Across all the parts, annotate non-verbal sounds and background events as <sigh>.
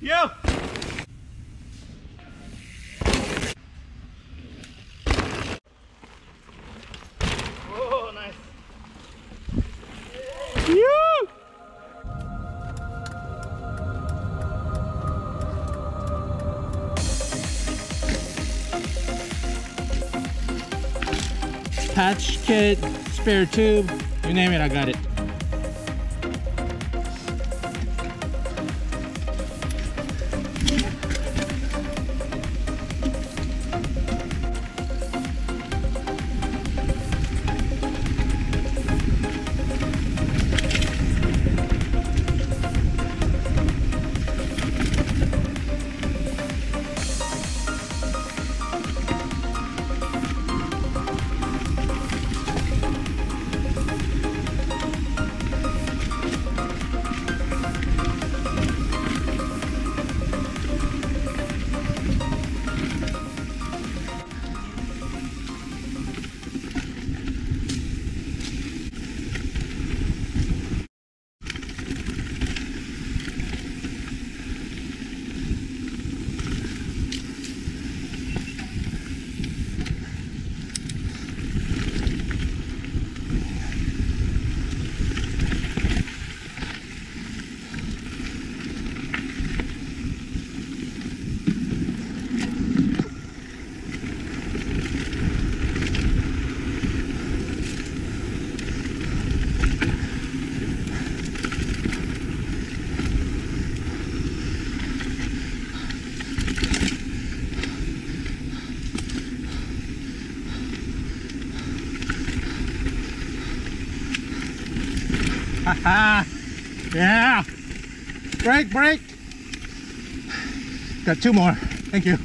Yo! Oh, nice. Patch kit, spare tube, you name it, I got it. <laughs> yeah. Break, break. Got two more. Thank you.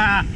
ha <laughs> ha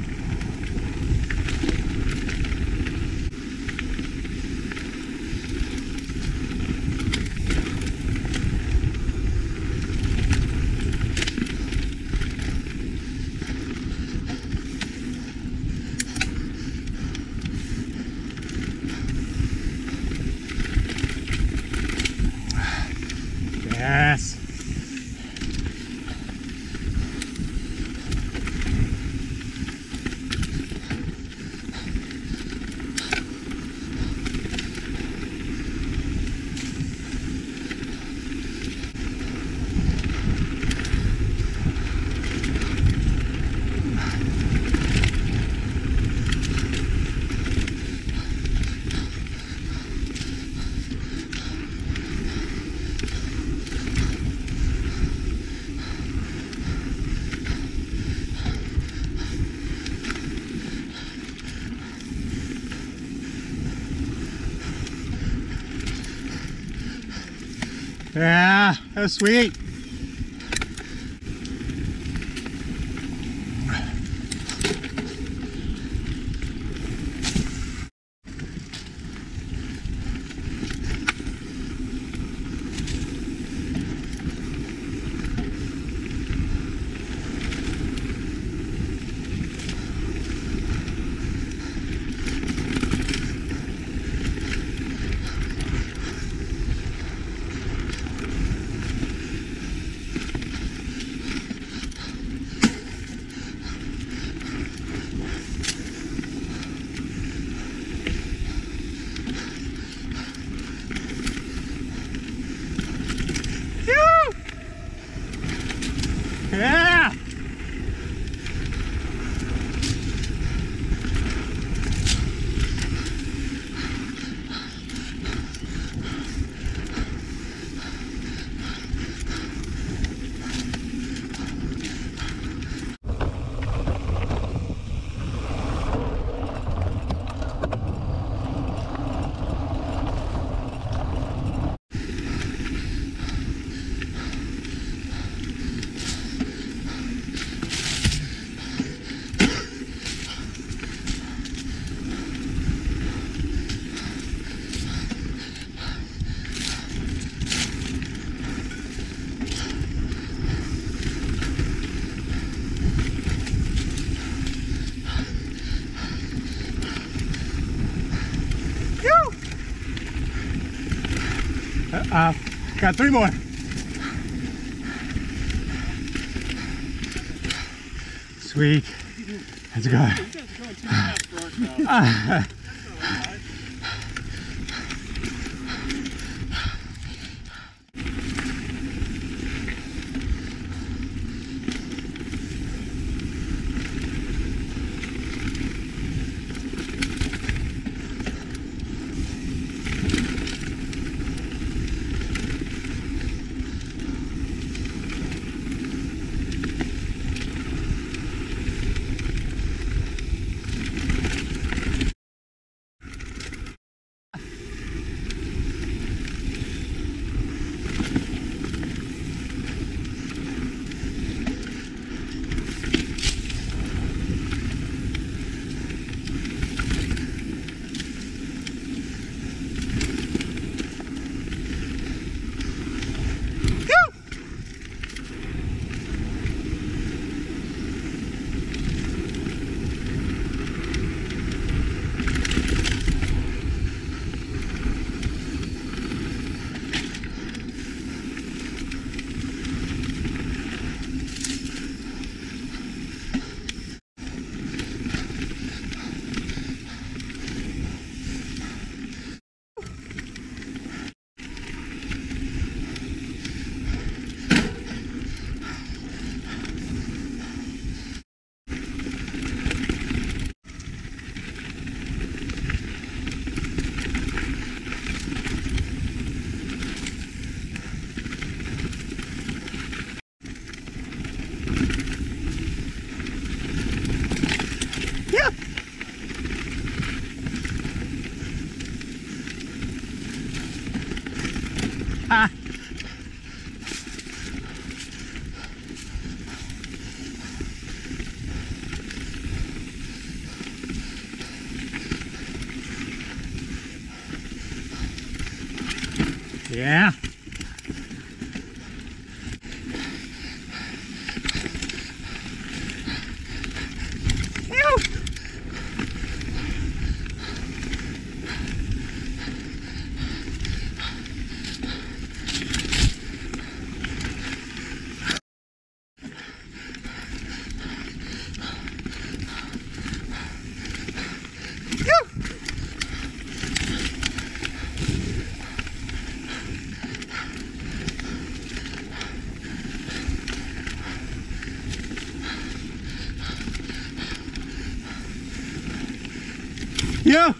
sweet. Yeah! Uh, got three more. Sweet. Let's go. <laughs> Yeah. Ew. Yeah.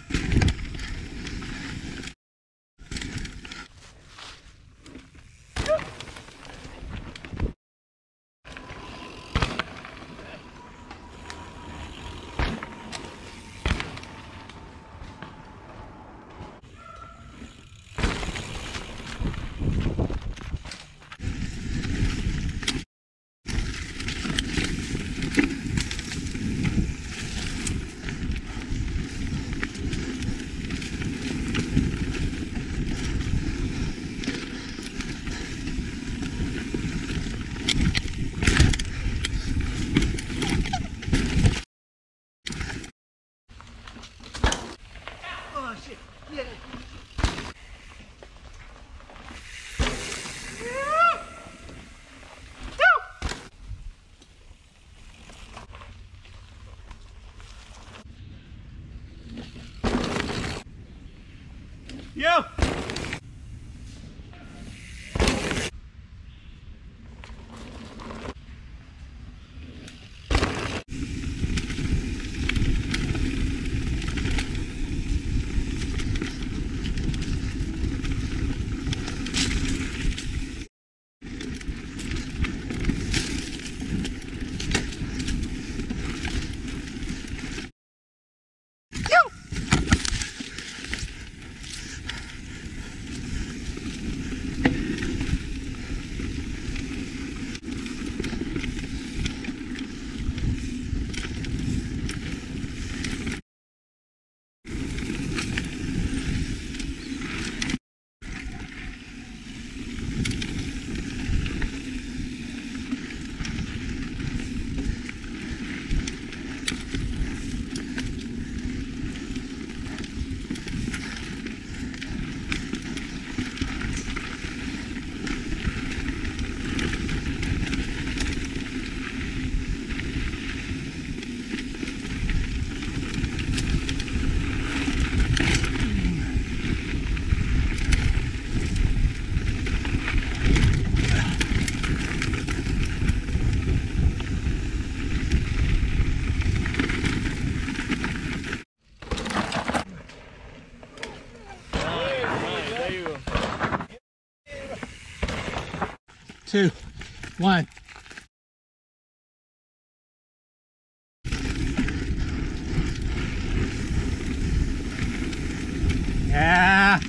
Oh shit. Get it. Yo. Two, one. Yeah.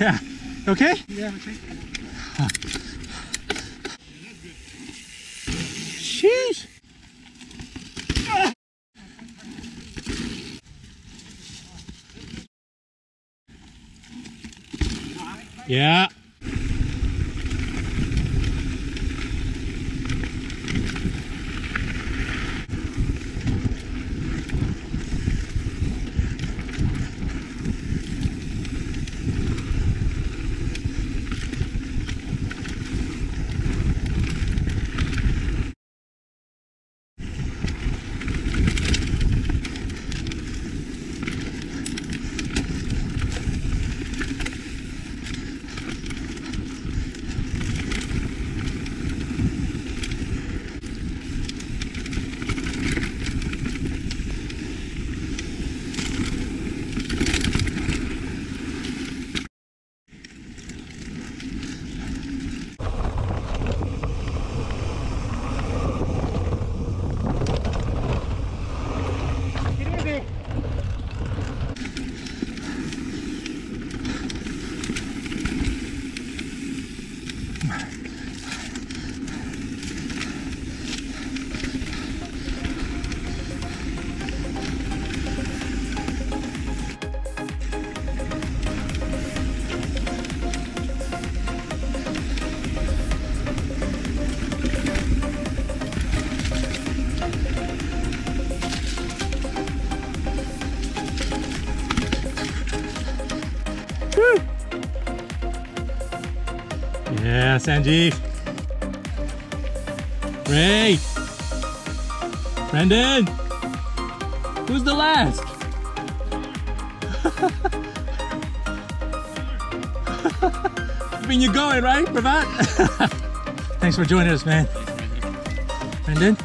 Yeah. Okay? Yeah, okay. Sheesh. Yeah. Sanjeev. Ray. Brendan. Who's the last? <laughs> I mean, you're going, right, Pravat? <laughs> Thanks for joining us, man. Brendan?